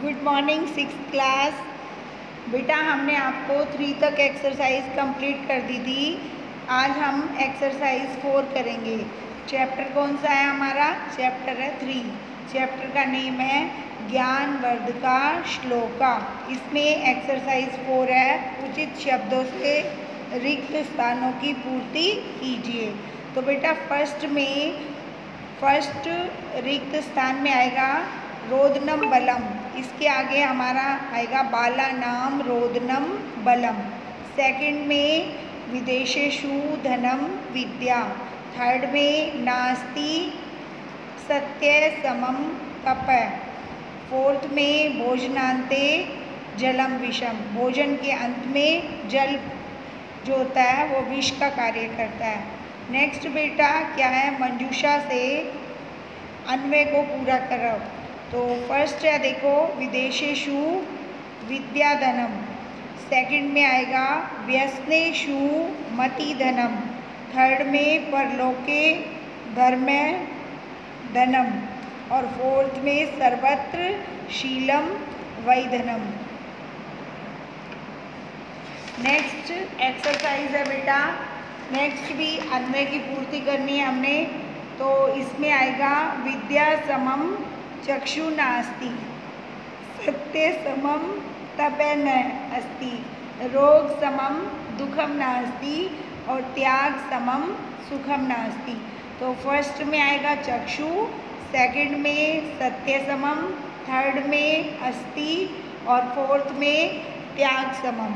Good morning six class बेटा, हमने आपको थ्री तक एक्सरसाइज कंप्लीट कर दी थी। आज हम एक्सरसाइज फोर करेंगे। चैप्टर कौन सा है हमारा? चैप्टर है थ्री चैप्टर का नेम है ज्ञान वर्ध का श्लोका। इसमें एक्सरसाइज फोर है। उचित शब्दों से रिक्त स्थानों की पूर्ति कीजिए। तो बेटा फ़र्स्ट में फ़र्स्ट रिक्त स्थान में आएगा। रोदनम बलम। इसके आगे हमारा आएगा बाला नाम रोदनम बलम। सेकंड में विदेशेशु धनम विद्या। थर्ड में नास्ति सत्य समम तप। फोर्थ में भोजनांते जलम विषम। भोजन के अंत में जल जो होता है, वो विष का कार्य करता है। नेक्स्ट बेटा, क्या है? मंजूषा से अन्वय को पूरा करो। तो फ़र्स्ट है, देखो विदेशेशु विद्याधनम। सेकंड में आएगा व्यसनेशु मति धनम थर्ड में परलोके धर्म धनम और फोर्थ में सर्वत्र शीलम वैधनम। नेक्स्ट एक्सरसाइज है बेटा। नेक्स्ट भी अन्वय की पूर्ति करनी है हमने। तो इसमें आएगा विद्या समम चक्षु नास्ति। सत्य समम तपे न अस्ति। रोग समम दुखम नास्ति और त्याग समम सुखम नास्ति। तो फ़र्स्ट में आएगा चक्षु सेकंड में सत्य समम थर्ड में अस्ति और फोर्थ में त्याग समम